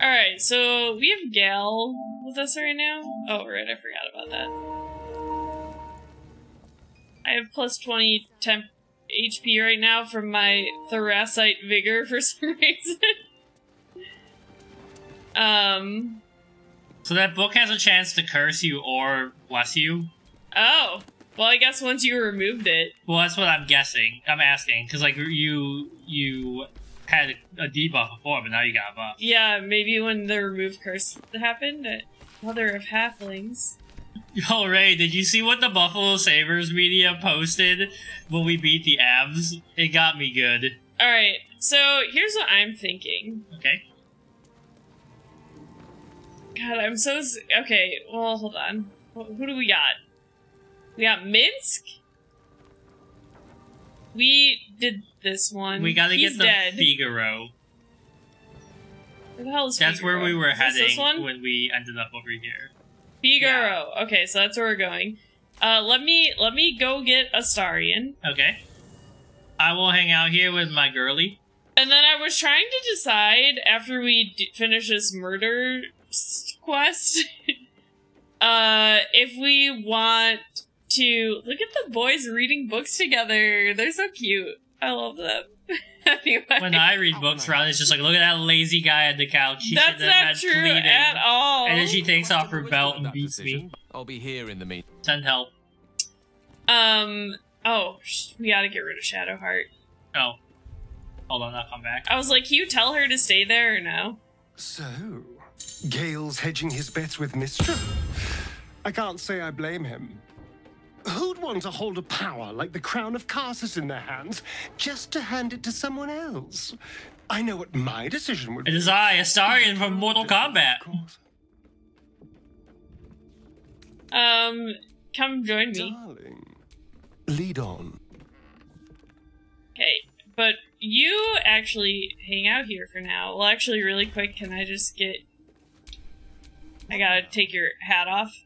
Alright, so we have Gal with us right now. Oh, right, I forgot about that. I have plus 20 temp HP right now from my Thoracite Vigor for some reason. um. So that book has a chance to curse you or bless you? Oh. Well, I guess once you removed it. Well, that's what I'm guessing. I'm asking because like you you had a debuff before, but now you got a buff. Yeah, maybe when the remove curse happened, uh, Mother of Halflings. Yo, Ray, did you see what the Buffalo Sabres media posted when we beat the Avs? It got me good. Alright, so here's what I'm thinking. Okay. God, I'm so. Okay, well, hold on. Who do we got? We got Minsc? We did this one. We gotta He's get the dead. Figaro. Where the hell is That's Figaro? where we were Is this this heading one? when we ended up over here. Figaro. Okay, so that's where we're going. Uh, let me let me go get Astarion. Okay. I will hang out here with my girly. And then I was trying to decide after we d- finish this murder quest, uh, if we want to look at the boys reading books together. They're so cute. I love them. anyway, When I read books around, it's just like, look at that lazy guy on the couch. He that's not been true pleading. at all. And then she takes off her belt and that beats me. I'll be here in the meet. Send help. Um. Oh, we gotta get rid of Shadowheart. Oh. Hold on, I'll come back. I was like, can you tell her to stay there or no? So, Gale's hedging his bets with mischief. I can't say I blame him. Who'd want to hold a power like the crown of Karsus in their hands just to hand it to someone else? I know what my decision would It be. It is I, Astarion from Mortal Kombat. Of course. Um, come join me. Darling, lead on. Okay, but you actually hang out here for now. Well, actually, really quick, can I just get? I gotta take your hat off.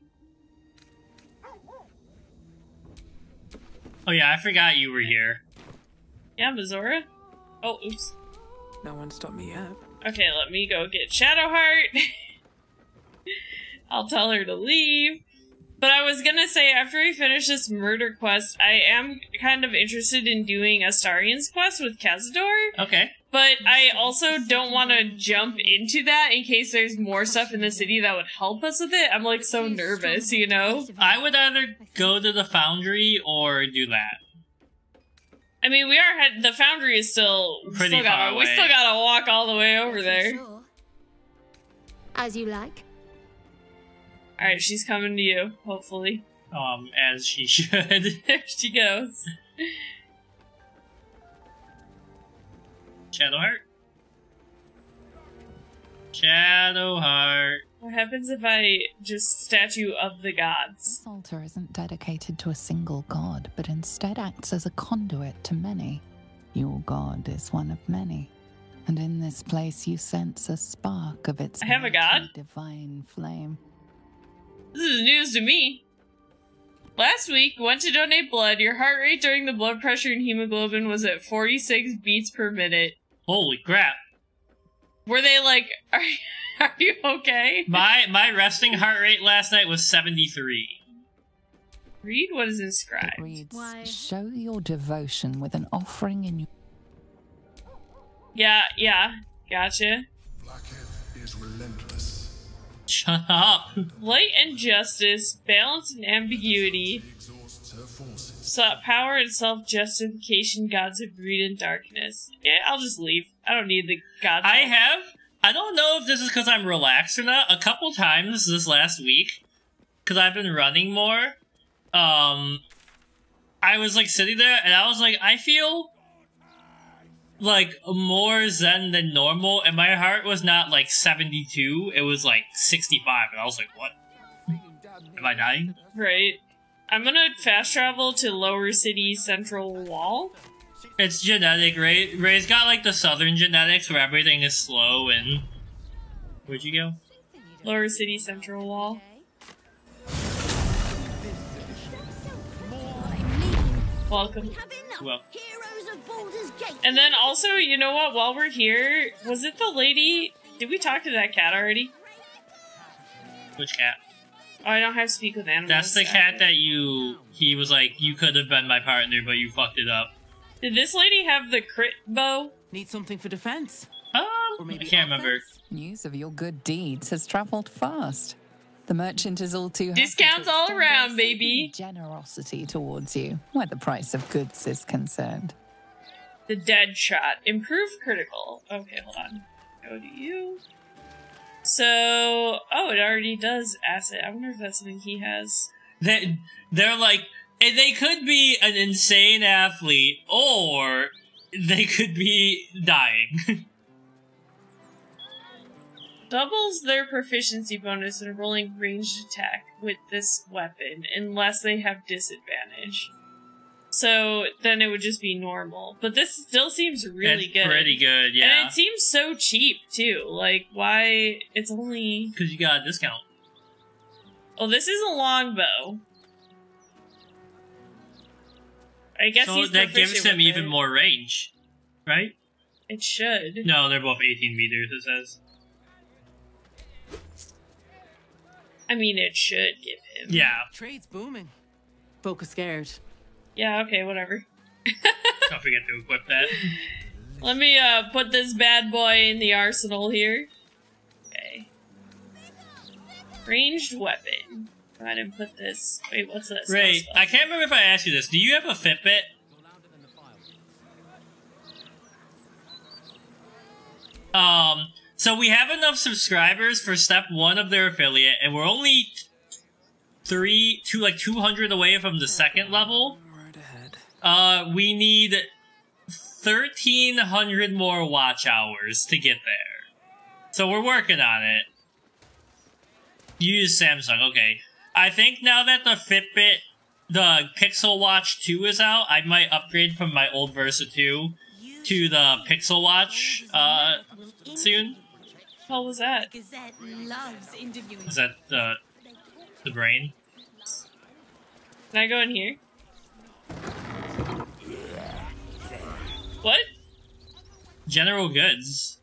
Oh yeah, I forgot you were here. Yeah, Mizora. Oh, oops. No one stopped me yet. Okay, let me go get Shadowheart. I'll tell her to leave. But I was gonna say, after we finish this murder quest, I am kind of interested in doing Astarion's quest with Cazador. Okay. But I also don't want to jump into that in case there's more stuff in the city that would help us with it. I'm like so nervous, you know? I would either go to the foundry or do that. I mean, we are head- the foundry is still we Pretty still gotta, far We still gotta walk all the way over there. Sure. As you like. All right, she's coming to you. Hopefully, Um, as she should. there she goes. Shadowheart. Shadowheart. What happens if I just statue of the gods? This altar isn't dedicated to a single god, but instead acts as a conduit to many. Your god is one of many. And in this place you sense a spark of its I have a god? divine flame. This is news to me. Last week, went to donate blood. Your heart rate during the blood pressure and hemoglobin was at 46 beats per minute. Holy crap. Were they like, are, are you okay? My my resting heart rate last night was 73. Read what is It inscribed. reads, Why? Show your devotion with an offering in your Yeah, yeah, gotcha. Blackheath is relentless. Shut up. Light and justice, balance and ambiguity, She exhausts so power and self justification, gods of greed and darkness. Yeah, I'll just leave. I don't need the gods. I have. I don't know if this is because I'm relaxed or not. A couple times this last week, because I've been running more. Um, I was like sitting there and I was like, I feel like more zen than normal, and my heart was not like 72, it was like 65, and I was like, what? Am I dying? Right. I'm gonna fast travel to Lower City Central Wall. It's genetic, Ray. Ray's got like the southern genetics where everything is slow and. Where'd you go? Lower City Central Wall. Welcome. Well, Heroes of Baldur's Gate. And then also, you know what? While we're here, was it the lady? Did we talk to that cat already? Which cat? Oh, I don't have to speak with animals. That's the cat that you. He was like, you could have been my partner, but you fucked it up. Did this lady have the crit bow? Need something for defense? Um, Or I can't remember. News of your good deeds has travelled fast. The merchant is all too happy Discounts to all around, their baby. Generosity towards you, where the price of goods is concerned. The dead shot. Improve critical. Okay, hold on. Go to you. So, oh, it already does acid. I wonder if that's something he has. They, they're like, eh, they could be an insane athlete, or they could be dying. Doubles their proficiency bonus in rolling ranged attack with this weapon unless they have disadvantage. So then it would just be normal. But this still seems really it's good. pretty good, yeah. And it seems so cheap too. Like why it's only Because you got a discount. Oh, this is a longbow. I guess so he's that gives proficient him even it. more range, right? It should. No, they're both 18 meters, it says. I mean, it should give him. Yeah. Trade's booming. Folk are scared. Yeah. Okay. Whatever. Don't forget to equip that. Let me uh put this bad boy in the arsenal here. Okay. Ranged weapon. Go ahead and put this. Wait, what's this? Ray, I can't remember if I asked you this. Do you have a Fitbit? Um, so we have enough subscribers for step one of their affiliate, and we're only three, two, like 200 away from the second level. Right ahead. Uh, we need 1,300 more watch hours to get there. So we're working on it. Use Samsung, okay. I think now that the Fitbit, the Pixel Watch 2 is out, I might upgrade from my old Versa 2 to the Pixel Watch, uh, soon. What was that? Gazette loves interviewing. Is that the, the brain? Can I go in here? What? General Goods.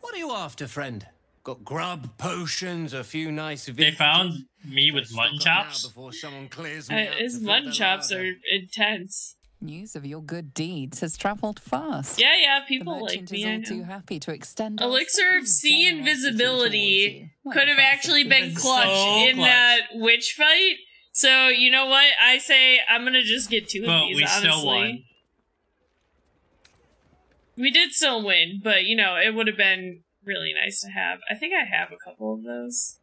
What are you after, friend? Got grub, potions, a few nice. They found me with mutton chops. Before someone clears Uh, me out his to fill mutton chops are intense. News of your good deeds has travelled fast. Yeah, yeah, The people like me. is I all too happy to extend Elixir of Sea Invisibility towards you, where could have actually been is clutch So in clutch. that witch fight. So you know what? I say I'm gonna just get two of But these. we honestly, still won. we did still win, but you know it would have been really nice to have. I think I have a couple of those.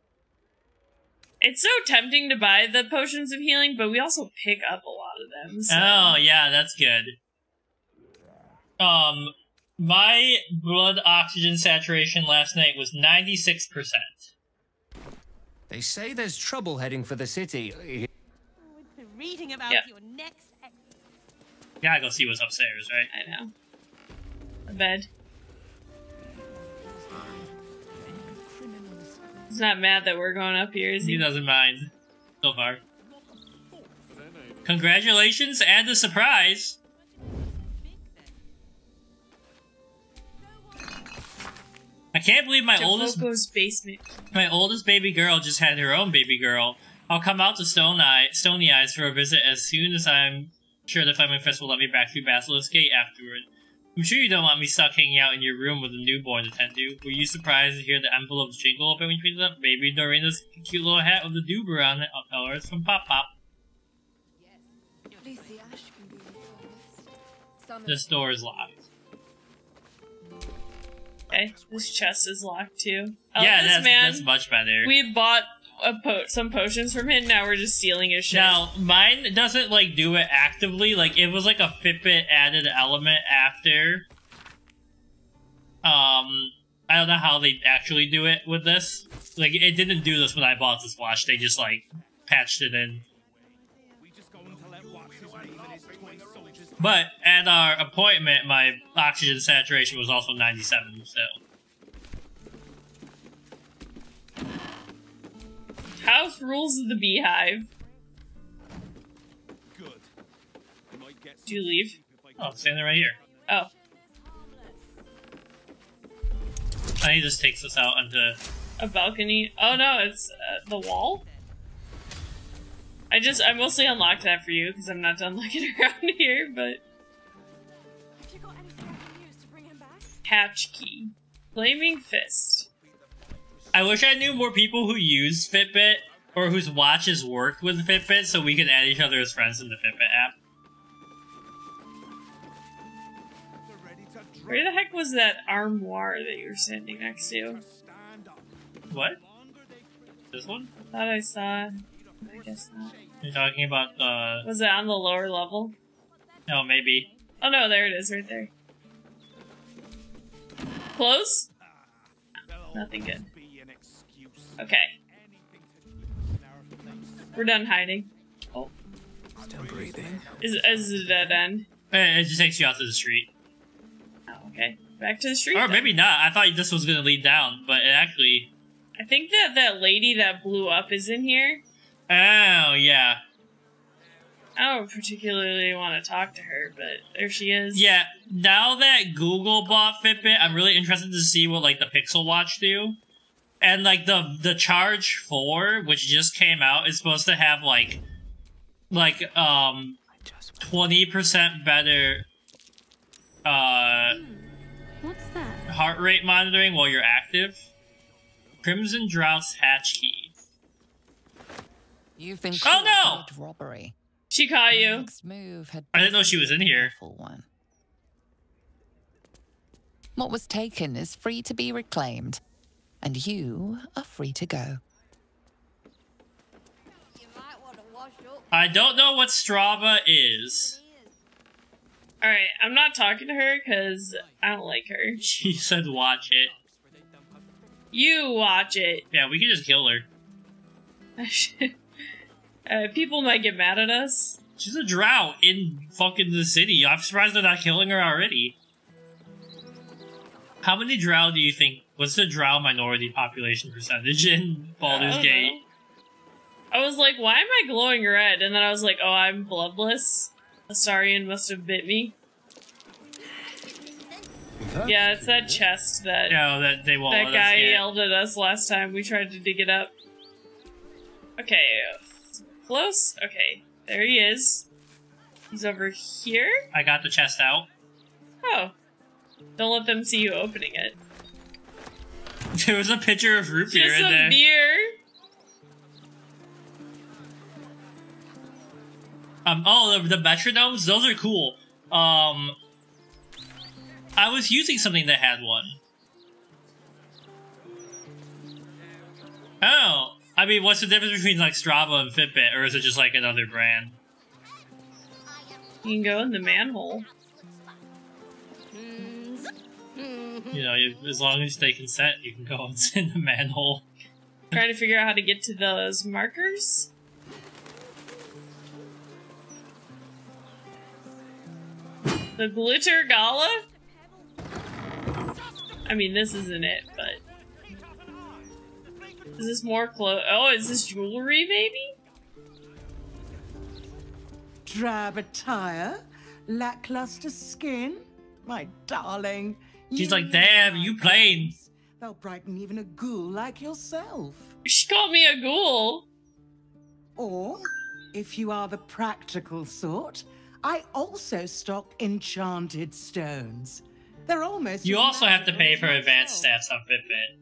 It's so tempting to buy the potions of healing, but we also pick up a lot of them. So. Oh yeah, that's good. Um, my blood oxygen saturation last night was ninety six percent. They say there's trouble heading for the city. Reading about Yeah. your next. ex- Gotta go see what's upstairs, right? I know. A bed. He's not mad that we're going up here, is He he? doesn't mind so far. Congratulations and a surprise. I can't believe my oldest basement. My oldest baby girl just had her own baby girl. I'll come out to Stone Eye, Stony Eyes for a visit as soon as I'm sure the Flaming Fist will let me back through Basilisk Gate afterward. I'm sure you don't want me stuck hanging out in your room with a newborn to tend to. Were you surprised to hear the envelopes jingle open when you picked it up? Maybe Dorina's cute little hat with the doober on it. I'll tell her it's from Pop Pop. This door is locked. Okay, this chest is locked too. Oh, yeah, this that's, man. that's much better. we bought a po- some potions from him. Now we're just stealing his shit. Now, mine doesn't like do it actively. Like it was like a Fitbit added element after. Um, I don't know how they actually do it with this. Like it didn't do this when I bought this watch. They just like patched it in. But at our appointment, my oxygen saturation was also 97 still. House rules of the beehive. Do you leave? Oh, I'm standing right here. Oh. Honey just takes us out onto. A balcony. Oh no, it's uh, the wall. I just I mostly unlocked that for you because I'm not done looking around here, but Have you got anything I can use to bring him back? hatch key, flaming fist. I wish I knew more people who use Fitbit or whose watches worked with Fitbit so we could add each other as friends in the Fitbit app. Where the heck was that armoire that you were standing next to? What? This one? Thought I saw. I guess not. You're talking about the. Was it on the lower level? No, maybe. Oh no, there it is, right there. Close? Nothing good. Okay. We're done hiding. Oh. Still breathing. Is, is it a dead end? It just takes you out to the street. Oh, okay. Back to the street. Or then. maybe not. I thought this was gonna lead down, but it actually. I think that that lady that blew up is in here. Oh, yeah. I don't particularly want to talk to her, but there she is. Yeah, now that Google bought Fitbit, I'm really interested to see what like the Pixel Watch do. And like the the Charge 4, which just came out, is supposed to have like like um 20% better uh What's that? heart rate monitoring while you're active. Crimson Droughts hatch key. You've been Oh, caught no! robbery. She caught you. Next move had I didn't know she was in here. one. What was taken is free to be reclaimed, and you are free to go. You might want to wash up. I don't know what Strava is. Alright, I'm not talking to her because I don't like her. She said watch it. You watch it. Yeah, we can just kill her. uh, people might get mad at us. She's a drow in fucking the city. I'm surprised they're not killing her already. How many drow do you think? What's the drow minority population percentage in I Baldur's don't Gate? know. I was like, why am I glowing red? And then I was like, oh, I'm bloodless. Astarion must have bit me. That's Yeah, it's that chest that No, that they won't that guy yelled at us last time we tried to dig it up. Okay, close. Okay, there he is. He's over here. I got the chest out. Oh, don't let them see you opening it. There was a picture of root beer Just in a there. beer. Um. Oh, the, the metronomes. Those are cool. Um. I was using something that had one. Oh. I mean, what's the difference between like Strava and Fitbit, or is it just like another brand? You can go in the manhole. Mm-hmm. You know, you, as long as they consent, you can go in the manhole. Trying to figure out how to get to those markers. The glitter gala? I mean, this isn't it, but. Is this more clothes? Oh, is this jewelry, maybe? Drab attire, lackluster skin. My darling. She's you like, "Damn, you like plain." They'll brighten even a ghoul like yourself. She called me a ghoul. Or, if you are the practical sort, I also stock enchanted stones. They're almost. You also have to pay for advanced myself. stats on Fitbit.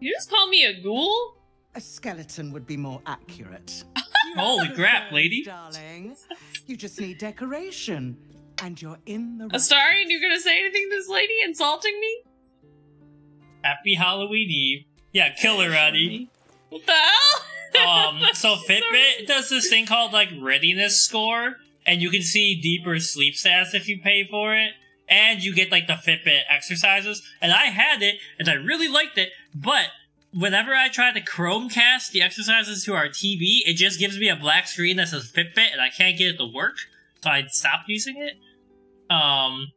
You just call me a ghoul? A skeleton would be more accurate. Holy crap, lady. Darling, you just need decoration, and you're in the right. Astarion, you gonna say anything to this lady insulting me? Happy Halloween Eve. Yeah, kill her, Roddy. What the hell? um, so Fitbit does this thing called like readiness score, and you can see deeper sleep stats if you pay for it, and you get like the Fitbit exercises. And I had it, and I really liked it, but whenever I try to Chromecast the exercises to our TV, it just gives me a black screen that says Fitbit, and I can't get it to work, so I stopped using it. Um,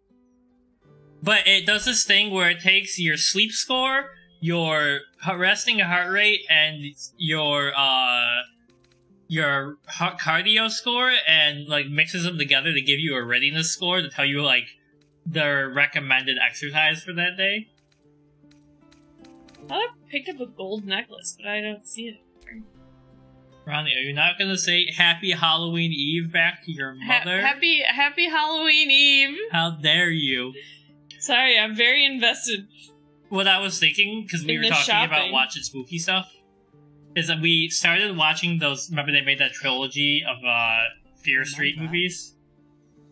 but it does this thing where it takes your sleep score, your resting heart rate, and your uh your cardio score, and like mixes them together to give you a readiness score to tell you like the recommended exercise for that day. I thought I picked up a gold necklace, but I don't see it. anywhere. Ronnie, are you not gonna say Happy Halloween Eve back to your Ha- mother? happy Happy Halloween Eve. How dare you? Sorry, I'm very invested. What I was thinking, because we In were talking about watching spooky stuff, is that we started watching those. Remember, they made that trilogy of uh, Fear Street movies,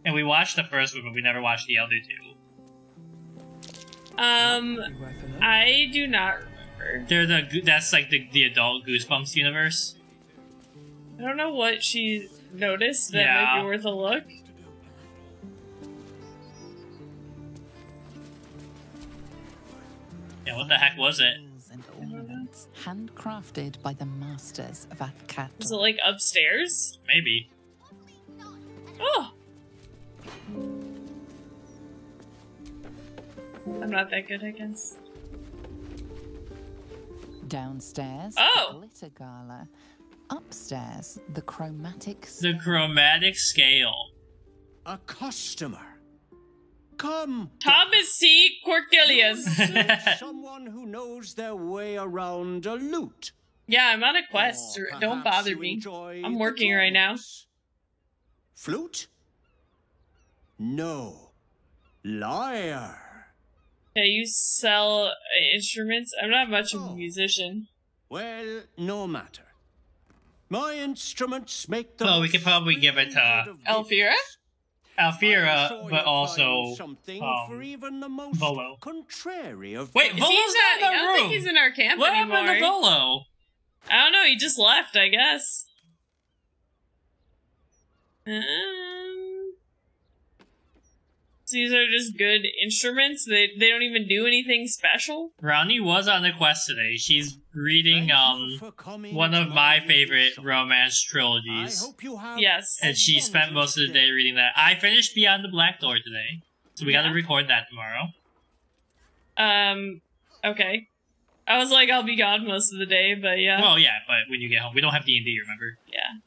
and we watched the first one, but we never watched the other two. Um, Be worth a look. I do not remember. They're the goo- that's like the the adult Goosebumps universe. I don't know what she noticed that might be worth a look. Yeah, what the heck was it? And ornaments, handcrafted by the masters of Athkat. Is it like upstairs? Maybe. Oh. I'm not that good, I guess. Downstairs, Oh. the glitter gala. Upstairs, the chromatic The chromatic scale. A customer. Come. Thomas C. Cornelius. Someone who knows their way around a lute. yeah, I'm on a quest. Or Don't bother me. I'm working right now. Flute? No. Liar. Yeah, you sell uh, instruments. I'm not much of a Oh. musician. Well, no matter. My instruments make the. Well, we could probably give it to splendid of Elvira? gifts. I'm Alfira, but also find something um, for even the most Volo. contrary of Wait, Is Volo's he not in the I don't think room. he's in our camp what anymore. happened to Volo? I don't know. He just left, I guess. Um, so these are just good instruments. They they don't even do anything special. Ronnie was on the quest today. She's reading um one of my favorite shop. romance I trilogies. hope you have Yes. And she spent most of the day reading that. I finished Beyond the Black Door today. So we gotta record that tomorrow. Um, okay. I was like, I'll be gone most of the day, but yeah, Well yeah, but when you get home. We don't have D and D, remember? yeah.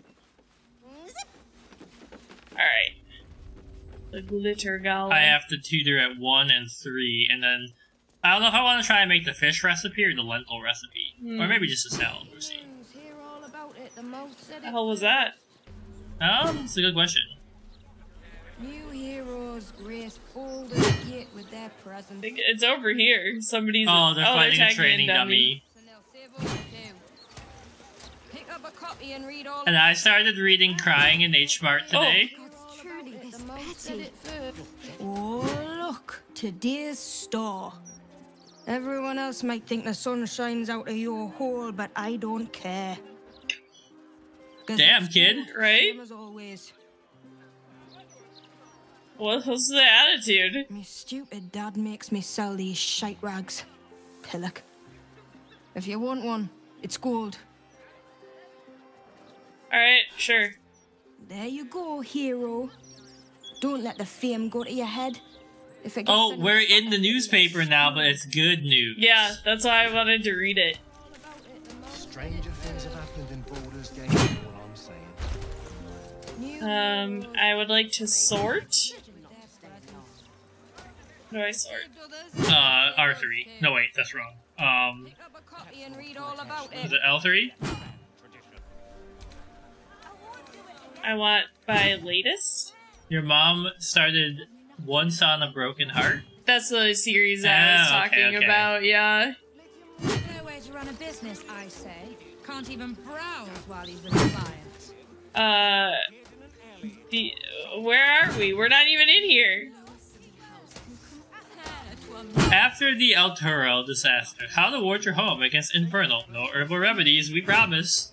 All right. The glitter gala. I have to tutor at one and three, and then I don't know if I want to try and make the fish recipe or the lentil recipe, or Hmm. maybe just a salad. We'll see. Hear all about it, the most said the it. hell was that? Um, it's a good question. New heroes grace Baldur's Gate with their presence. it's over here. Somebody's. Oh, they're fighting a training dummy. And they'll save us too. Pick up a copy and read all And I started reading Crying in H Mart today. God's truly the most said it first. Oh, look, today's star. Everyone else might think the sun shines out of your hole, but I don't care. Damn, kid. Right? Same as always. What was the attitude? Me stupid dad makes me sell these shite rags. Pillock. If you want one, it's gold. All right, sure. There you go, hero. Don't let the fame go to your head. If it gets Oh, any we're in the newspaper news, now, but it's good news. Yeah, that's why I wanted to read it. all about it, the most Stranger things have happened in Baldur's Gate, what I'm saying. Um, I would like to sort. with their presence. How do I sort? Uh, R three. No wait, that's wrong. Um, Pick up a copy and read all about is it. it L three? I want by latest. Your mom started Once on a Broken Heart. That's the series I was Oh, okay, talking okay. about. Yeah. No way to run a business, I say. Can't even browse while he's with clients. Uh, the where are we? We're not even in here. After the Elturel disaster, how to ward your home against Infernal. No herbal remedies, we promise.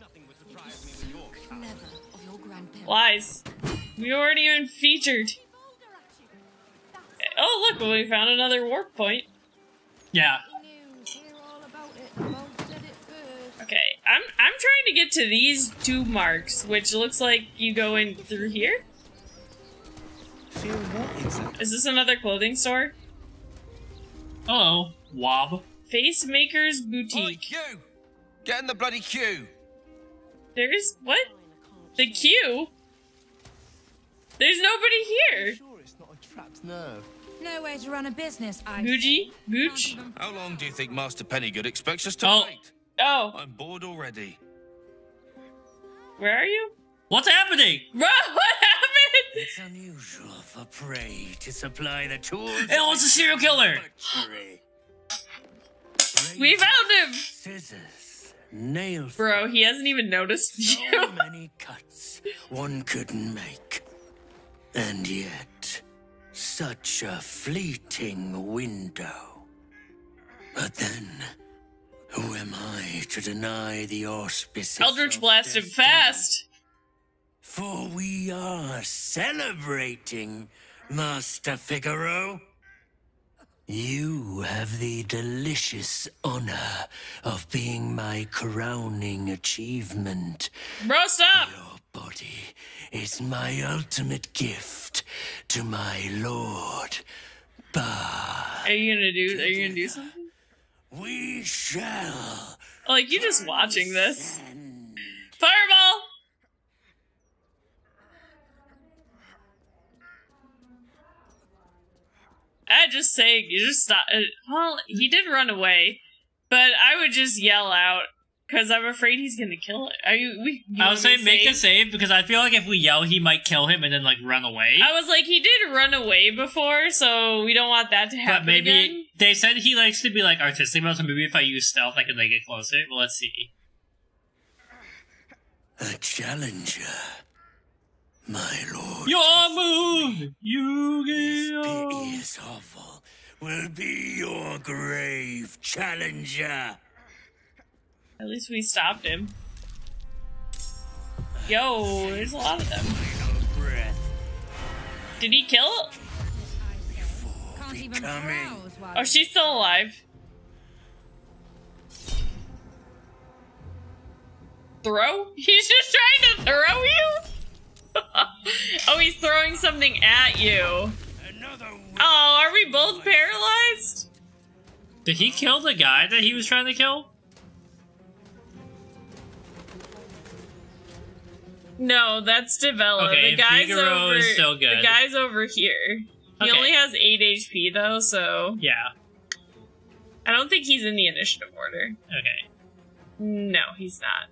Clever of your grandparents. Lies. We weren't even featured. Oh look, we found another warp point. Yeah. News, hear all about it, the most said it first. Okay, I'm I'm trying to get to these two marks, which looks like you go in through here. Feel what exactly? Is this another clothing store? Oh, Wob. Facemaker's Oi, Boutique. you! Get in the bloody queue! There's what? The queue? There's nobody here. Sure, it's not a trapped nerve. No way to run a business, I Gucci? Gooch? How long do you think Master Pennygood expects us to Oh. wait? Oh, I'm bored already. where are you? What's happening? Bro, what happened? It's unusual for prey to supply the tools. It was a serial killer. We found him! Scissors, nail Bro, he hasn't even noticed so you. many cuts one couldn't make. And yet, such a fleeting window. But then, who am I to deny the auspices? Eldritch of blast him destiny? fast. For we are celebrating, Master Figaro. You have the delicious honor of being my crowning achievement. Bro, stop! Your body is my ultimate gift to my lord. But Are you gonna do? Are you gonna do something? we shall. Like you just watching this? Fireball! I just say you just stop. uh, Well, he did run away, but I would just yell out because I'm afraid he's gonna kill it. Are you? We, you I want would say make save? a save because I feel like if we yell, he might kill him and then like run away. I was like, he did run away before, so we don't want that to happen But maybe again. they said he likes to be like artistic about so maybe if I use stealth, I can like get closer. Well, let's see. A challenger, my lord. Your move, This Yu-Gi-Oh! will be your grave challenger. At least we stopped him. Yo, there's a lot of them. Did he kill it? Can't even becoming. browse while Oh, she's still alive. Throw? He's just trying to throw you? oh, he's throwing something at you. Oh, are we both paralyzed? Did he kill the guy that he was trying to kill? No, that's Devella. Okay, the guy's Figaro over. is still good. The guy's over here. He Okay. only has eight HP though, so Yeah. I don't think he's in the initiative order. Okay. No, he's not.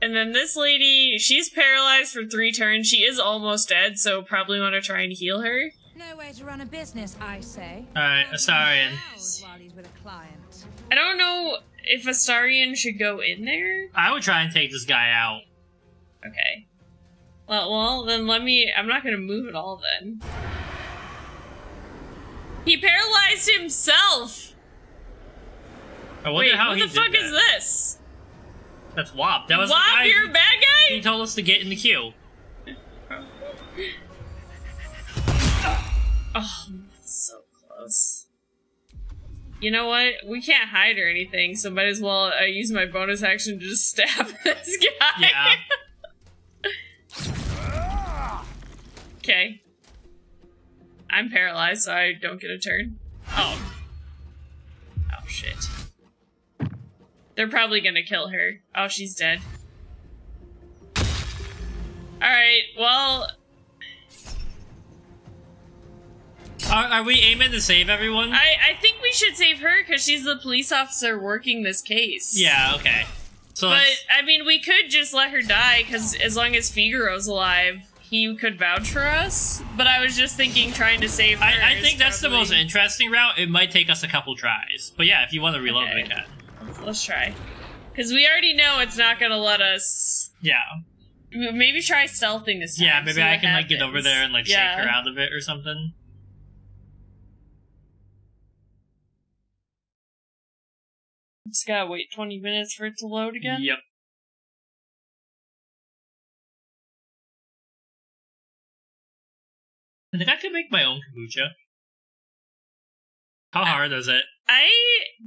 And then this lady, she's paralyzed for three turns. She is almost dead, so probably want to try and heal her. No way to run a business, I say. All right, Astarion. Browse while he's with a client. I don't know if Astarion should go in there. I would try and take this guy out. Okay. Well, well, then let me. I'm not gonna move at all then. He paralyzed himself. I wonder Wait, how what he the did fuck that. is this? That's Wop. That was the Wop, guy you're a bad guy? He told us to get in the queue. Oh, so close. You know what? We can't hide or anything, so might as well uh, use my bonus action to just stab this guy. Yeah. Okay. I'm paralyzed, so I don't get a turn. Oh. Oh, shit. They're probably gonna kill her. Oh, she's dead. Alright, well, Are, are we aiming to save everyone? I, I think we should save her because she's the police officer working this case. yeah. Okay. So But, I mean, we could just let her die because as long as Figaro's alive, he could vouch for us. But I was just thinking trying to save. I, I think that's the most interesting route. It might take us a couple tries, but yeah, if you want to reload, we can. Let's try. Because we already know it's not going to let us. Yeah. Maybe try stealthing this time. Yeah, maybe I can like get over there and like Yeah. shake her out of it or something. Just gotta wait 20 minutes for it to load again. Yep. I think I could make my own kombucha. How hard is it? I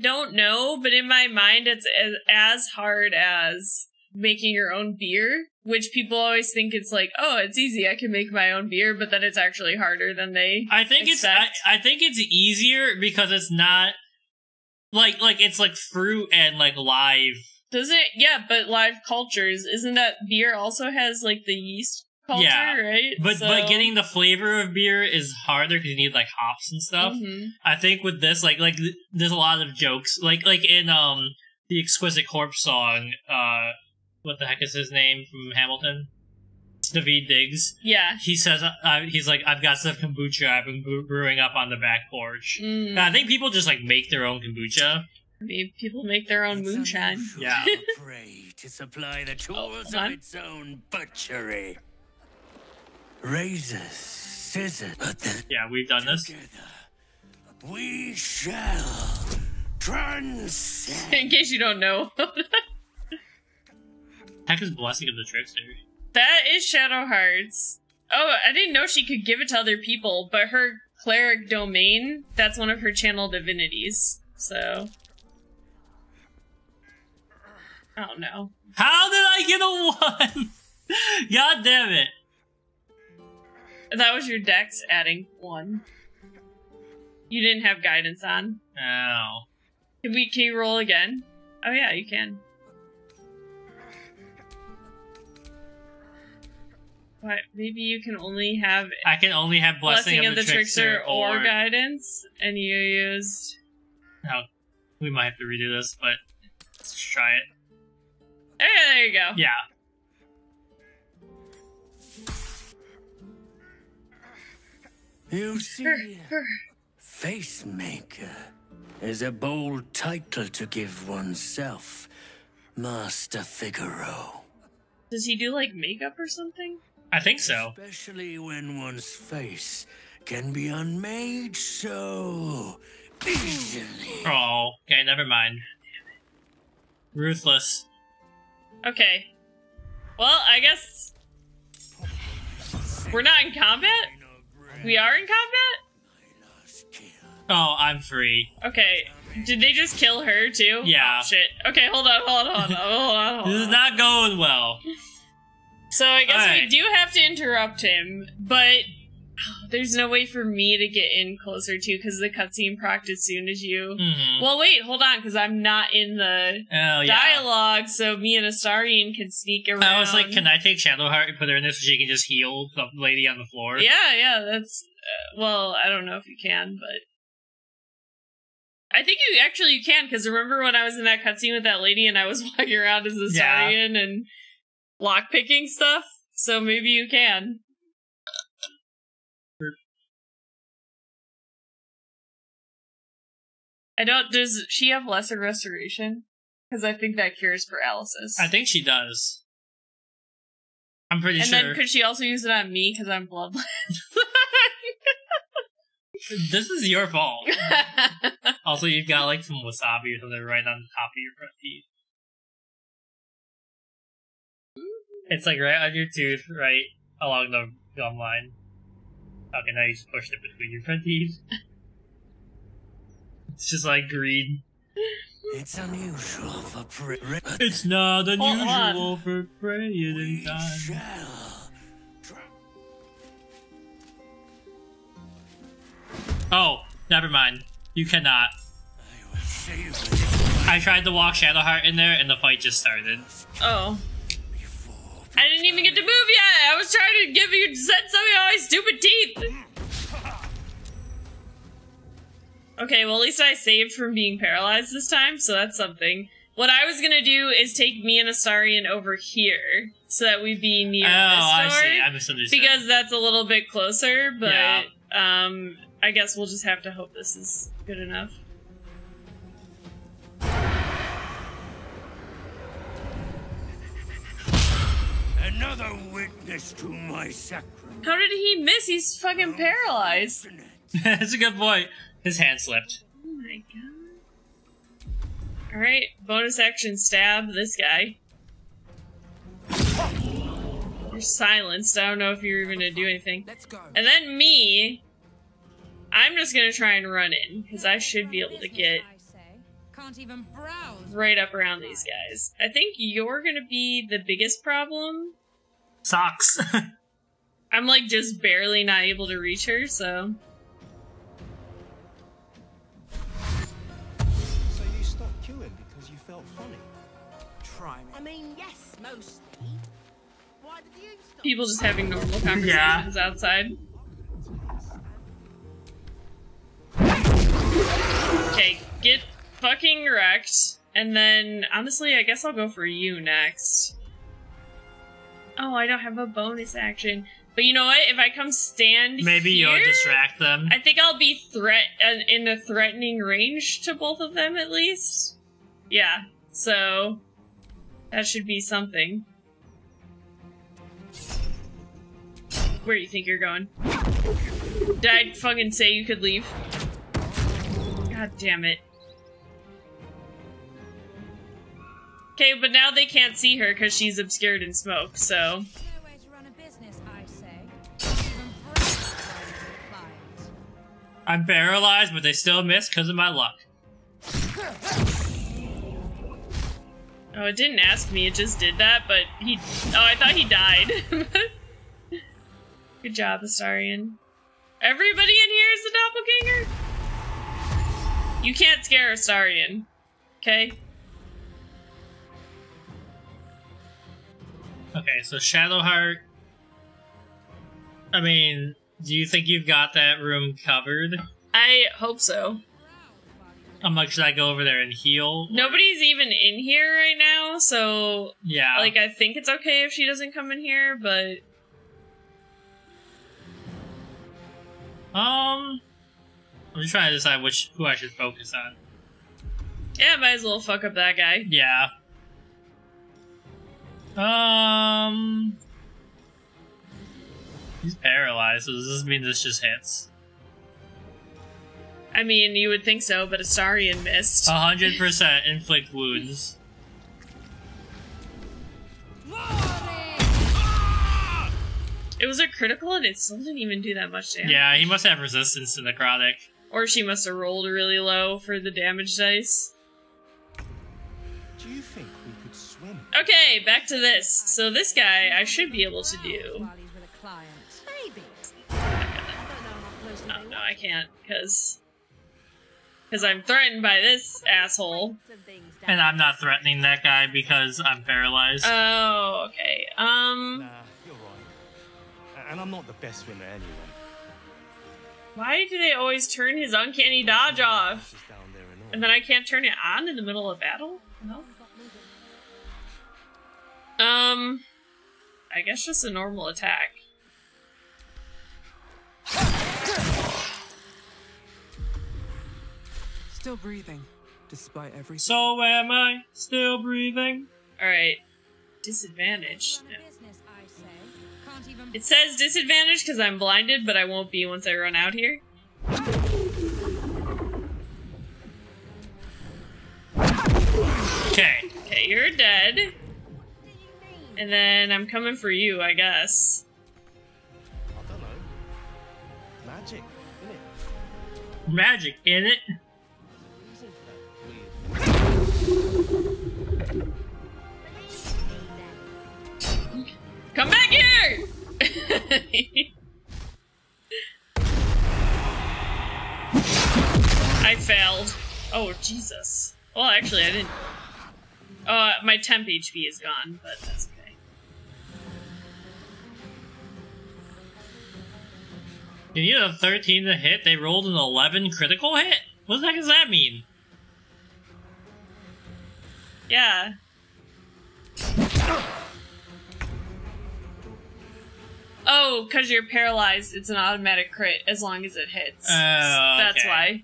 don't know, but in my mind, it's as, as hard as making your own beer, which people always think it's like, oh, it's easy, I can make my own beer, but then it's actually harder than they. I think it's I. I think it's easier because it's not like like it's like fruit and like live. Doesn't yeah, but live cultures isn't that beer also has like the yeast culture, Yeah. right? But So- but getting the flavor of beer is harder because you need like hops and stuff. Mhm. I think with this, like like th- there's a lot of jokes, like like in um the Exquisite Corpse song. Uh, what the heck is his name from Hamilton? David Diggs. Yeah. He says uh, he's like I've got some kombucha I've been brewing up on the back porch. Mm. I think people just like make their own kombucha. I mean, people make their own moonshine. Yeah. prey to supply the tools hold of its own butchery. Razors, scissors, but then Yeah, we've done this. we shall transcend. In case you don't know, Heck is blessing of the trickster. that is Shadowheart's. Oh, I didn't know she could give it to other people, but her cleric domain, that's one of her channel divinities. So. I don't know. How did I get a one? God damn it! That was your dex adding one. You didn't have guidance on. Oh. Can we can you roll again? Oh yeah, you can. What? Maybe you can only have I can only have blessing, blessing, of, the, trickster, or, guidance, and you used. No, we might have to redo this, but let's try it. Hey, there you go. Yeah. You see, Facemaker is a bold title to give oneself, Master Figaro. Does he do like makeup or something? I think so. Especially when one's face can be unmade so easily. Oh, okay, never mind. Ruthless. Okay. Well, I guess we're not in combat. We are in combat. Oh, I'm free. Okay. Did they just kill her too? Oh, yeah. Oh, shit. Okay, hold on, hold on, hold on, hold on. Hold This is not going well. So I guess we do have to interrupt him, but there's no way for me to get in closer to because the cutscene procced as soon as you. Mhm. Well, wait, hold on, because I'm not in the Oh, yeah. dialogue, so me and Astarion can sneak around. I was like, can I take Shadowheart and put her in this so she can just heal the lady on the floor? Yeah, yeah, that's. Uh, well, I don't know if you can, but. I think you actually you can because remember when I was in that cutscene with that lady and I was walking around as a Yeah. Astarion and lockpicking stuff, so maybe you can. I don't. Does she have lesser restoration? Because I think that cures paralysis. I think she does. I'm pretty and sure. And then could she also use it on me because I'm bloodless? This is your fault. also, you've got like some wasabi or something right on the top of your front teeth. It's like right on your tooth, right along the gum line. Okay, now you just pushed it between your front teeth. It's just like greed. It's unusual for prey. It's not Hold on. unusual for praying in time. Oh, never mind. You cannot. I tried to walk Shadowheart in there and the fight just started. Oh. I didn't even get to move yet. I was trying to give you send some of my stupid teeth. Okay, well at least I saved from being paralyzed this time, so that's something. What I was gonna do is take me and Astarion over here, so that we'd be near Oh, I see. I misunderstood. because that's a little bit closer. But Yeah. um, I guess we'll just have to hope this is good enough. Another witness to my sacrament. How did he miss? He's fucking paralyzed. That's a good point. His hand slipped. Oh my god. Alright, bonus action stab this guy. You're silenced. I don't know if you're even gonna do anything. Let's go. And then me. I'm just gonna try and run in, because I should be able to get Can't even browse. right up around these guys. I think you're gonna be the biggest problem. Socks. I'm like just barely not able to reach her, so. So People just having normal conversations outside. Okay, get fucking wrecked. And then, honestly, I guess I'll go for you next. Oh, I don't have a bonus action. But you know what? If I come stand Maybe here, you'll distract them. I think I'll be threat uh, in a threatening range to both of them at least. Yeah, so that should be something. Where do you think you're going? Did I fucking say you could leave? God damn it. Okay, but now they can't see her because she's obscured in smoke, so. No way to run a business, I say. Can't even breathe while you're with a client. I'm paralyzed, but they still miss because of my luck. Oh, it didn't ask me, it just did that, but he. Oh, I thought he died. Good job, Astarion. Everybody in here is a doppelganger? You can't scare Astarion. Okay? Okay, so Shadowheart. I mean, do you think you've got that room covered? I hope so. I'm like, should I go over there and heal? Nobody's even in here right now, so Yeah. like I think it's okay if she doesn't come in here, but Um, I'm just trying to decide which who I should focus on. yeah, might as well fuck up that guy. Yeah. Um, he's paralyzed. So does this mean this just hits? I mean, you would think so, but Astarion missed. A hundred percent inflict wounds. It was a critical and it still didn't even do that much damage. Yeah, he must have resistance to necrotic. Or she must have rolled really low for the damage dice. Do you think we could swim? Okay, back to this. So this guy I should be able to do. While he's with a client. Maybe. No, no, I can't, because because I'm threatened by this asshole. And I'm not threatening that guy because I'm paralyzed. Oh, okay. Um, Nah, you're right. A- And I'm not the best swimmer anyway. why do they always turn his uncanny dodge off, down there and and then I can't turn it on in the middle of battle? No. Um, I guess just a normal attack. Still breathing, despite everything. so am I still breathing? All right, disadvantage. Run It says disadvantage because I'm blinded, but I won't be once I run out here. Okay. Okay, you're dead. And then I'm coming for you, I guess. I don't know. Magic, innit? Magic in it. Isn't that? Come back here! I failed. Oh, Jesus. Well, actually, I didn't. Uh, my temp HP is gone, but that's okay. You need a 13 to hit. They rolled an 11 critical hit. What the heck does that mean? Yeah. Oh, because you're paralyzed, it's an automatic crit as long as it hits. Oh, That's why.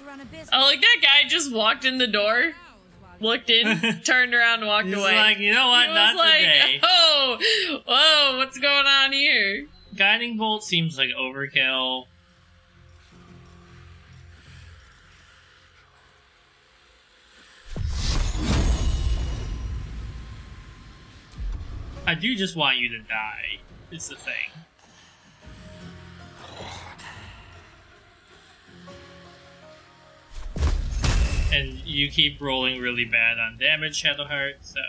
to run a. Oh, like that guy just walked in the door, looked in, turned around, and walked He's away. like, you know what? He Not was like, today. oh, whoa, what's going on here? Guiding bolt seems like overkill. I do just want you to die. Is the thing. And you keep rolling really bad on damage, Shadowheart, so.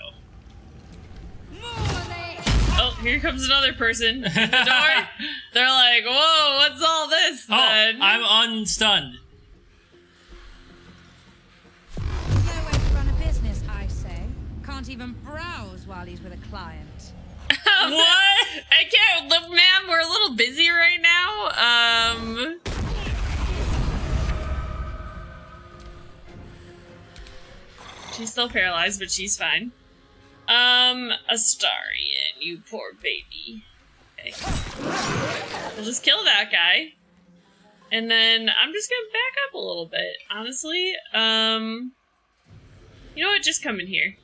Oh, here comes another person in the door. They're like, whoa, what's all this Oh, then? I'm unstunned. No way to run a business, I say. Can't even browse while he's with a client. what? I can't. Look, ma'am, we're a little busy right now. Um. She's still paralyzed, but she's fine. Um, Astarion, you poor baby. Okay. We'll just kill that guy. And then I'm just gonna back up a little bit, honestly. Um, you know what? Just come in here.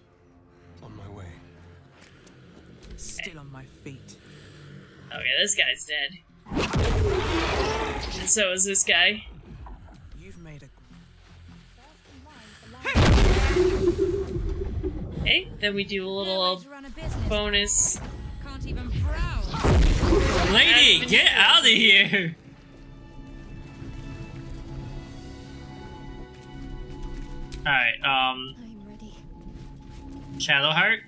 On my way. Still on my feet. Okay, this guy's dead. And so is this guy. You've made a Okay, then we do a little bonus. Can't even. Lady, get out of here! Alright, um. Shadowheart?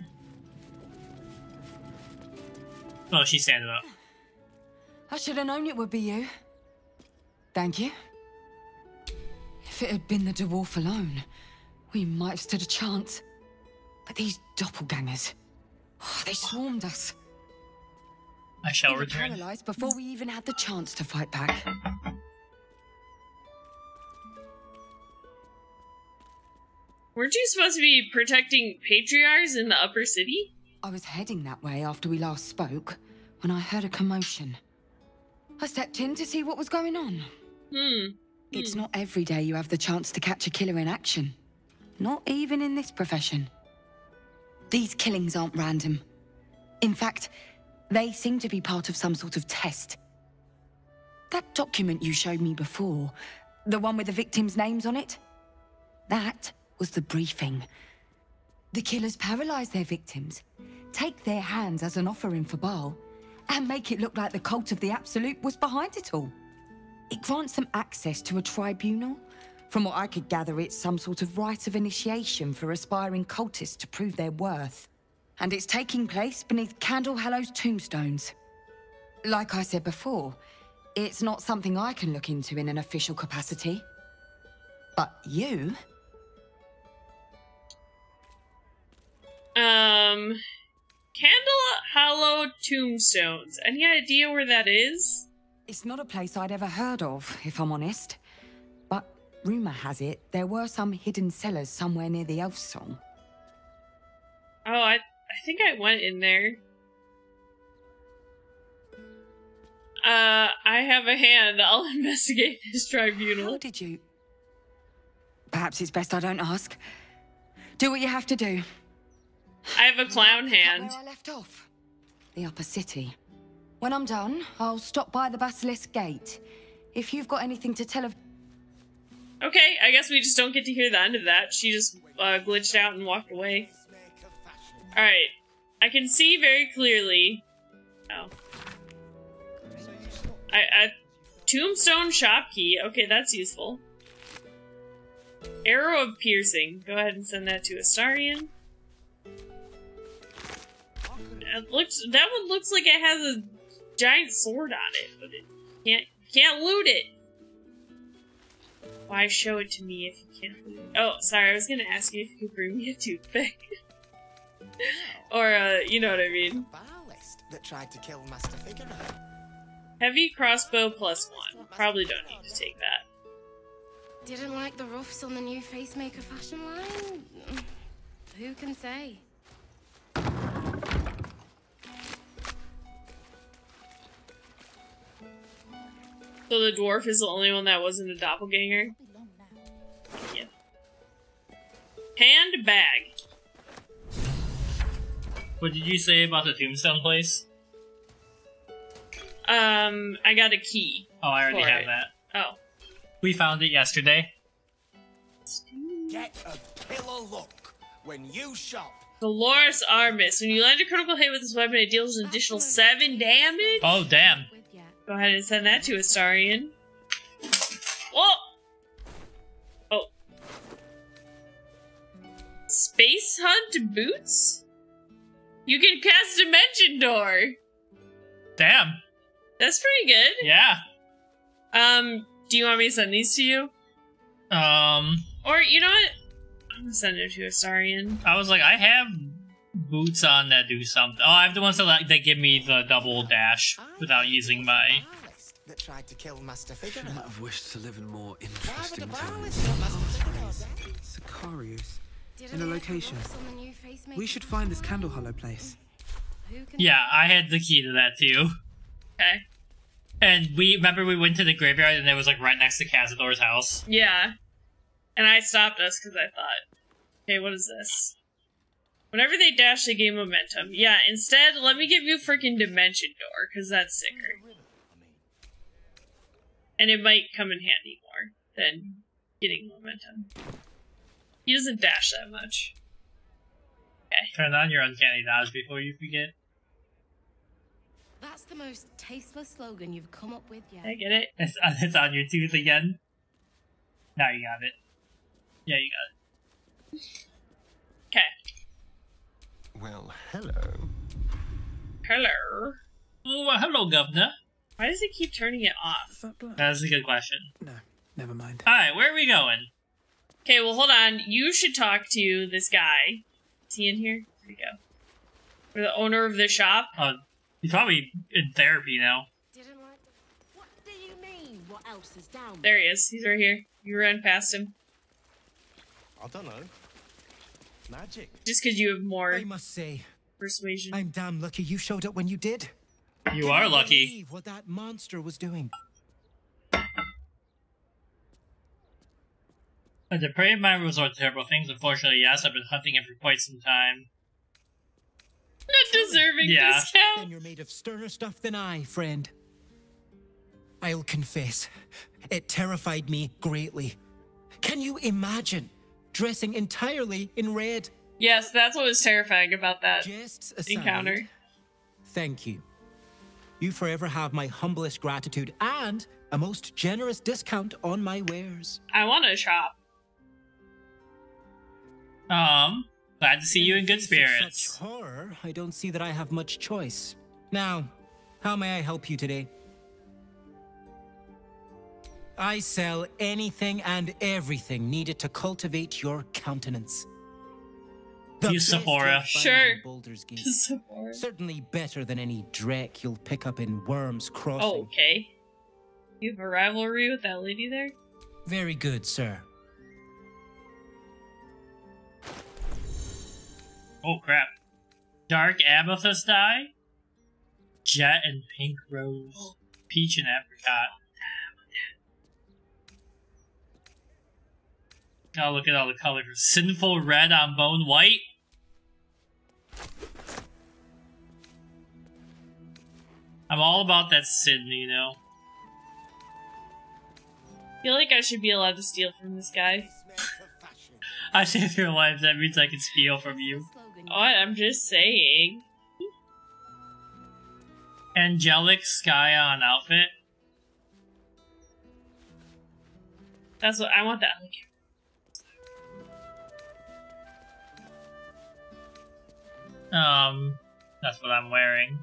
Oh, she's standing up. I should have known it would be you. Thank you. If it had been the dwarf alone, we might have stood a chance. But these doppelgangers, oh, they swarmed us. I shall We return. paralyzed before we even had the chance to fight back. Weren't you supposed to be protecting patriarchs in the upper city? I was heading that way after we last spoke when I heard a commotion. I stepped in to see what was going on. Hmm. It's not every day you have the chance to catch a killer in action. Not even in this profession. These killings aren't random. In fact, they seem to be part of some sort of test. That document you showed me before, the one with the victims' names on it, that was the briefing. The killers paralyze their victims, take their hands as an offering for Bhaal, and make it look like the cult of the Absolute was behind it all. It grants them access to a tribunal. From what I could gather, it's some sort of rite of initiation for aspiring cultists to prove their worth. And it's taking place beneath Candulhallow's tombstones. Like I said before, it's not something I can look into in an official capacity. But you? Um, Candle Hollow Tombstones. Any idea where that is? It's not a place I'd ever heard of, if I'm honest. But rumor has it there were some hidden cellars somewhere near the Elf Song. Oh, I I think I went in there. Uh, I have a hand. I'll investigate this tribunal. How did you? Perhaps it's best I don't ask. Do what you have to do. I have a clown hand. Where I left off. The upper city. When I'm done, I'll stop by the Basilisk Gate. If you've got anything to tell of Okay, I guess we just don't get to hear the end of that. She just uh, glitched out and walked away. Alright. I can see very clearly. Oh. I, I Tombstone shop key. Okay, that's useful. Arrow of piercing. Go ahead and send that to Astarion. It looks that one looks like it has a giant sword on it, but it can't can't loot it. Why show it to me if you can't loot it? Oh, sorry, I was gonna ask you if you could bring me a toothpick. or uh, you know what I mean. That tried to kill Master Figaro. Heavy crossbow plus one. Probably don't need to take that. Didn't like the ruffs on the new Facemaker fashion line? Who can say? So the dwarf is the only one that wasn't a doppelganger? Yeah. Hand bag. What did you say about the tombstone place? Um, I got a key. Oh, I already have it. that. Oh. We found it yesterday. Get a killer look when you shop. Dolor Amarus. When you land a critical hit with this weapon, it deals an additional 7 damage? Oh, damn. Go ahead and send that to Astarion. Whoa! Oh. Space Hunt Boots? You can cast Dimension Door! Damn. That's pretty good. Yeah. Um, do you want me to send these to you? Um, Or, you know what? I'm gonna send it to Astarion. I was like, I have boots on that do something. Oh, I have the ones that, like, that give me the double dash without using my. That tried to kill Master Figaro. Shouldn't have wished to live in more interesting Why times. the Master Figaro? Sicarius. In a location. ruffs on the new Facemaker We should find this Candulhallow place. Yeah, I had the key to that too. Okay. And we remember we went to the graveyard and it was like right next to Cazador's house. Yeah. And I stopped us because I thought, okay, what is this? Whenever they dash, they gain momentum. Yeah, instead, let me give you freaking Dimension Door, because that's sicker. And it might come in handy more than getting momentum. He doesn't dash that much. Turn on your uncanny dodge before you forget. That's the most tasteless slogan you've come up with yet. I get it. It's, uh, it's on your tooth again. Now you got it. Yeah, you got it. Okay. Well, hello. Hello. Oh, well, hello, Governor. Why does he keep turning it off? Is that blood? That's a good question. No, never mind. Alright, where are we going? Okay, well, hold on. You should talk to this guy. Is he in here? There we go. Or the owner of the shop. Uh, he's probably in therapy now. What do you mean? What else is down There he is. He's right here. You ran past him. I don't know. Magic. Just because you have more I must say, persuasion. I'm damn lucky you showed up when you did. You Can are lucky. believe what that monster was doing? A depraved mind resort to terrible things. Unfortunately, yes, I've been hunting him for quite some time. Not deserving Yeah. Then you're made of sterner stuff than I, friend. I'll confess, it terrified me greatly. Can you imagine dressing entirely in red? Yes, that's what was terrifying about that Jests aside, encounter. Thank you. You forever have my humblest gratitude and a most generous discount on my wares. I want to shop. Um, glad to see you in good spirits. Such horror, I don't see that I have much choice. Now, how may I help you today? I sell anything and everything needed to cultivate your countenance. The Use Sephora. you'll Sure. Baldur's Gate. Sephora. Certainly better than any Drek you'll pick up in Wyrm's Crossing. Oh, okay. You have a rivalry with that lady there? Very good, sir. Oh crap. Dark amethyst dye? Jet and pink rose. Peach and apricot. Oh, look at all the colors. Sinful red on bone white. I'm all about that sin, you know. I feel like I should be allowed to steal from this guy. I save your life, that means I can steal from you. Oh, I'm just saying. Angelic sky on outfit. That's what I want. That Um, that's what I'm wearing.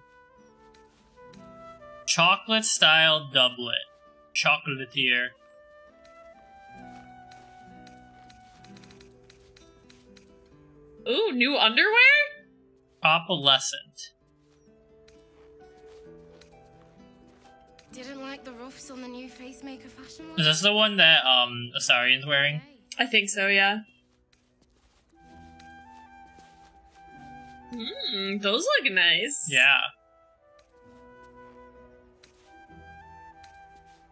Chocolate style doublet. Chocolatier. ooh, new underwear. Opalescent. Didn't like the ruffs on the new Facemaker fashion line. Is this the one that um Astarion's wearing? I think so. Yeah. Hmm, those look nice. Yeah.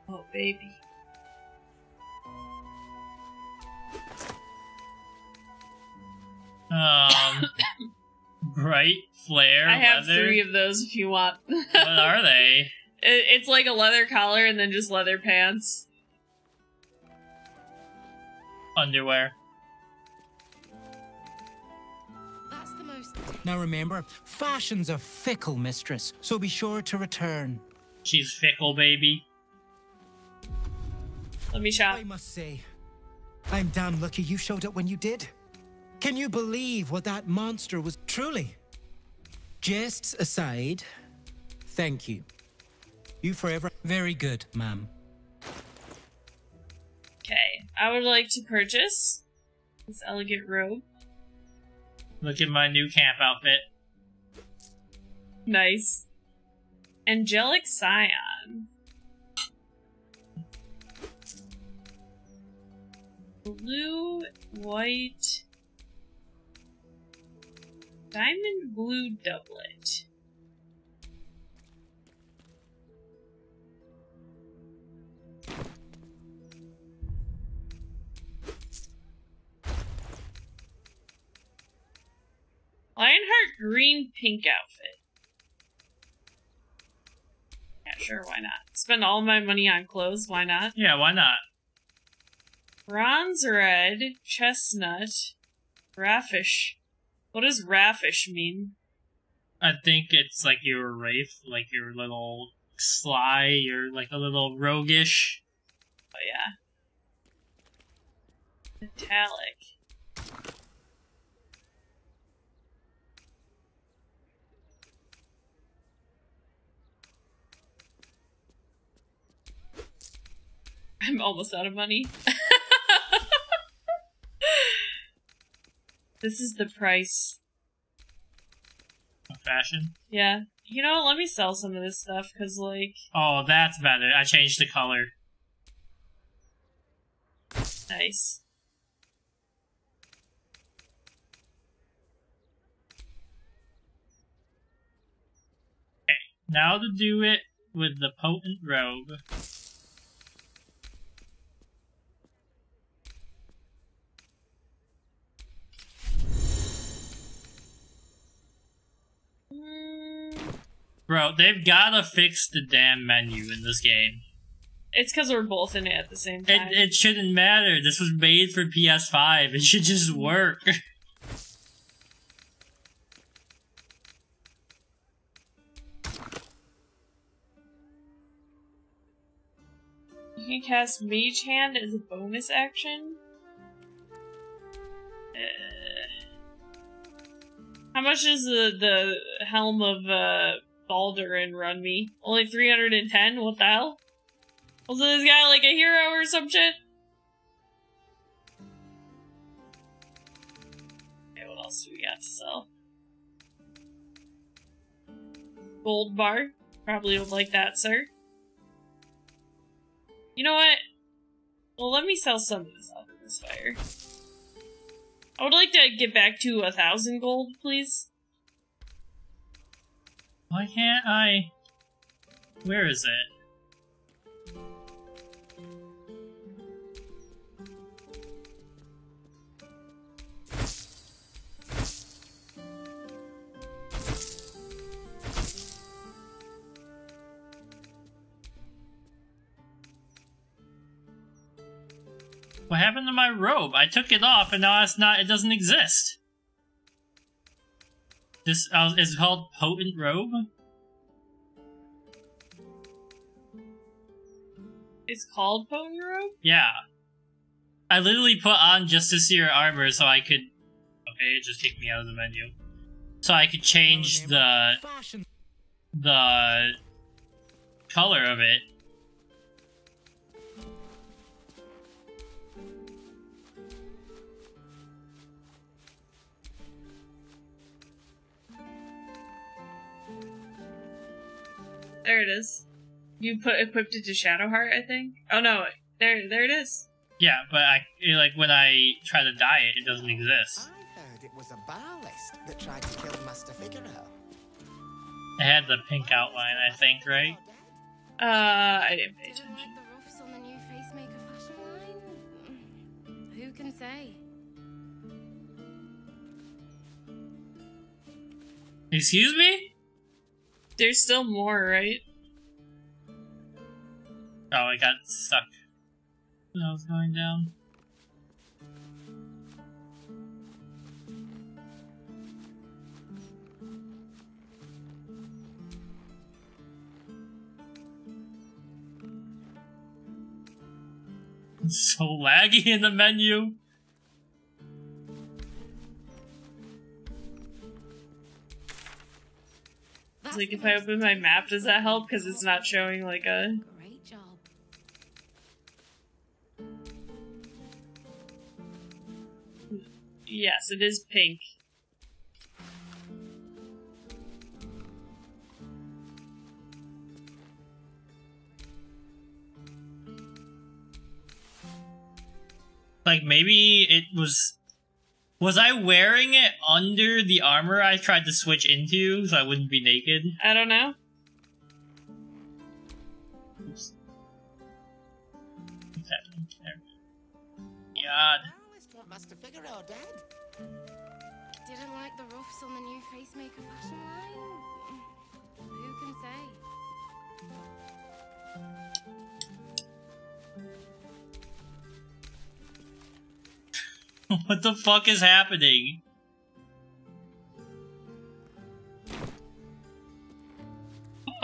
Oh, baby. Um, bright flare I have leather. three of those if you want. what are they? It- It's like a leather collar and then just leather pants. Underwear. Now remember, fashion's a fickle mistress, so be sure to return. She's fickle, baby. Let me shop. I must say, I'm damn lucky you showed up when you did. Can you believe what that monster was truly? Jests aside, thank you. You forever. Very good, ma'am. Okay, I would like to purchase this elegant robe. Look at my new camp outfit. Nice. Angelic Scion. Blue, white, diamond blue doublet. Lionheart green pink outfit. Yeah, sure, why not? Spend all my money on clothes, why not? Yeah, why not? Bronze red, chestnut, raffish. What does raffish mean? I think it's like your wraith, like your little sly, you're like a little roguish. Oh yeah. Metallic. I'm almost out of money. this is the price. Fashion. Yeah. You know, what? let me sell some of this stuff, because, like... Oh, that's better. I changed the color. Nice. Okay, now to do it with the potent robe. Bro, they've gotta fix the damn menu in this game. It's because we're both in it at the same time. it shouldn't matter. This was made for PS5. It should just work. You can cast Mage Hand as a bonus action. Uh, how much is the the Helm of uh, Balduran run me? Only 310? What the hell? Also, this guy like a hero or some shit? Okay, what else do we got to sell? Gold bar. Probably would like that, sir. You know what? Well, let me sell some of this off of this fire. I would like to get back to a thousand gold, please. Why can't I? Where is it? What happened to my robe? I took it off and now it's not, it doesn't exist. This uh, is called Potent Robe? It's called Potent Robe? Yeah. I literally put on just to see your armor so I could. Okay, it just kicked me out of the menu. So I could change the the color of it. There it is. You put equipped it to Shadowheart, I think. Oh no, there, there it is. Yeah, but I like when I try to dye it, it doesn't exist. I heard it was a Bhaalist that tried to kill Master Figaro. It had the pink outline, I think, right? Uh, I didn't pay attention. The ruffs on the new Facemaker fashion line? Who can say? Excuse me? There's still more, right? Oh, I got stuck. I was going down. So laggy in the menu. Like if I open my map, does that help? Because it's not showing like a... Great job. Yes, it is pink. Like maybe it was was I wearing it under the armor I tried to switch into so I wouldn't be naked? I don't know. Oops. What's happening there? God. Master Figaro dead? Didn't like the ruffs on the new facemaker fashion line? Who can say? what the fuck is happening?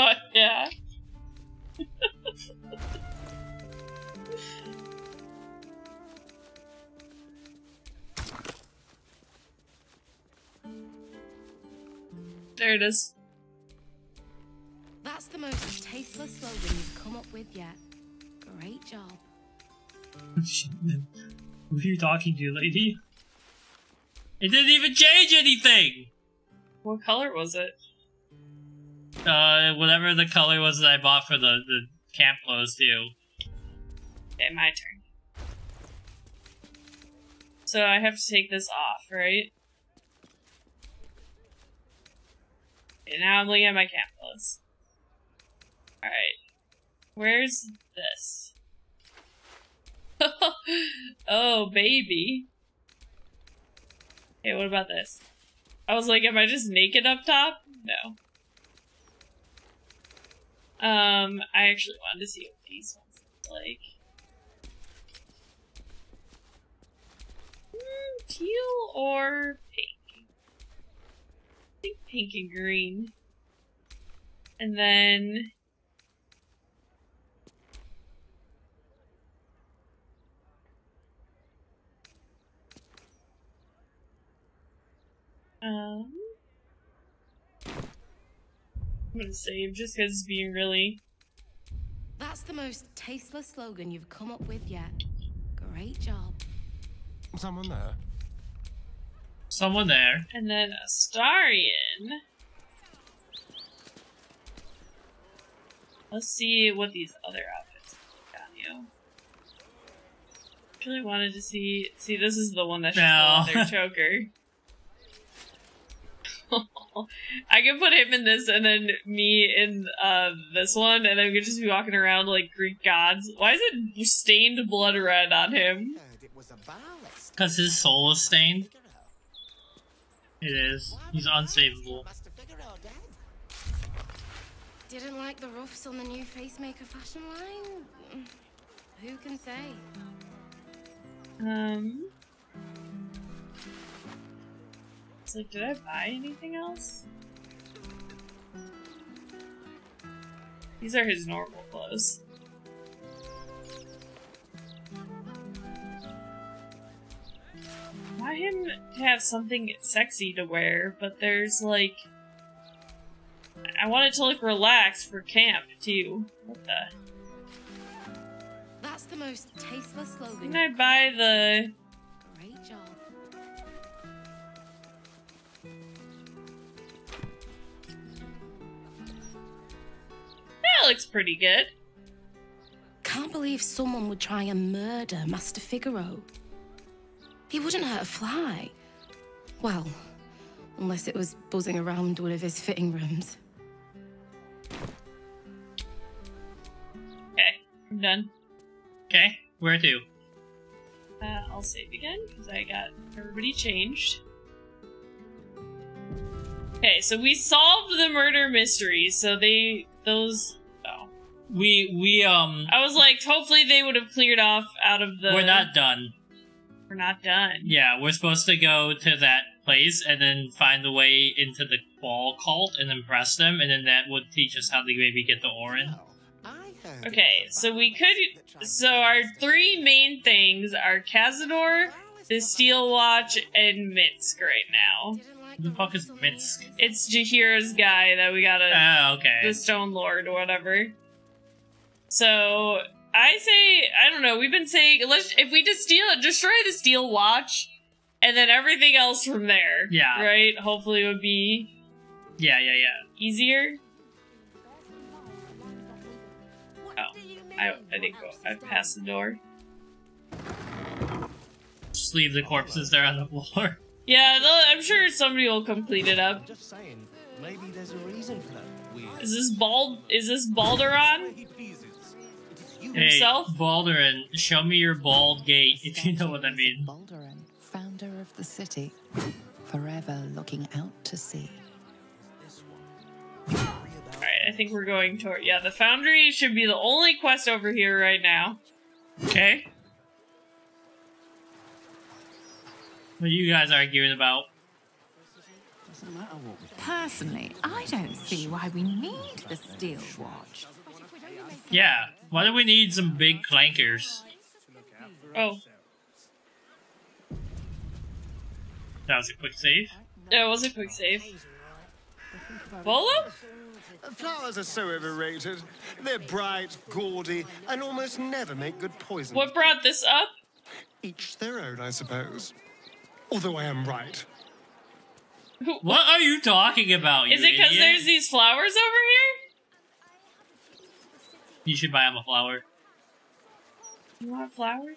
Oh, yeah. there it is. That's the most tasteless slogan you've come up with yet. Great job. Who are you talking to, lady? It didn't even change anything! What color was it? Uh, whatever the color was that I bought for the, the camp clothes, too. Okay, my turn. So I have to take this off, right? Okay, now I'm looking at my camp clothes. Alright. Where's this? oh, baby. Okay, what about this? I was like, am I just naked up top? No. Um, I actually wanted to see what these ones look like. Hmm, teal or pink? I think pink and green. And then... Um... I'm gonna save just because it's being really. That's the most tasteless slogan you've come up with yet. Great job. Someone there. Someone there. And then Astarion. Let's see what these other outfits look on you. Really wanted to see. See, this is the one that's just No. the leather choker. I can put him in this and then me in uh, this one, and then we could just be walking around like Greek gods. Why is it stained blood red on him? Because his soul is stained. It is. He's unsavable. Didn't like the ruffs on the new facemaker fashion line? Who can say? Um. It's like, did I buy anything else? These are his normal clothes. I want him to have something sexy to wear, but there's like. I want it to look relaxed for camp, too. What the? That's the most tasteless slogan. Didn't I buy the. Great job. Looks pretty good. Can't believe someone would try and murder Master Figaro. He wouldn't hurt a fly. Well, unless it was buzzing around one of his fitting rooms. Okay, I'm done. Okay, where to? Uh, I'll save again because I got everybody changed. Okay, so we solved the murder mystery. So they those. We we um I was like, hopefully they would have cleared off out of the. we're not done. We're not done. Yeah, we're supposed to go to that place and then find the way into the Bhaal cult and impress them, and then that would teach us how to maybe get the Orin. Okay, so we could. So our three main things are Cazador, the Steel Watch, and Minsc right now. Who the fuck is Minsc? It's Jaheira's guy that we gotta. Oh, okay. The Stone Lord or whatever. So I say I don't know. We've been saying let's if we just steal destroy the Steel Watch, and then everything else from there. Yeah. Right. Hopefully, it would be Yeah, yeah, yeah. easier. Oh, I I didn't go. I passed the door. just leave the corpses there on the floor. Yeah, I'm sure somebody will come clean it up. Just saying, maybe there's a reason for that weird. Is this Bald? Is this Balduran? Hey, Himself? Balduran, show me your bald gate, if you know what I mean. Balduran, founder of the city, forever looking out to sea. Alright, I think we're going toward. Yeah, the Foundry should be the only quest over here right now. Okay. What are you guys arguing about? Personally, I don't see why we need the Steel Watch. Yeah, why do we need some big clankers? Oh, That was a quick save. that was a quick save. Bolo? Flowers are so overrated. They're bright, gaudy, and almost never make good poison. What brought this up? Each their own, I suppose. Although I am right. What are you talking about, you Is it because there's these flowers over here? You should buy him a flower. You want a flower?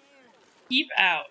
Keep out.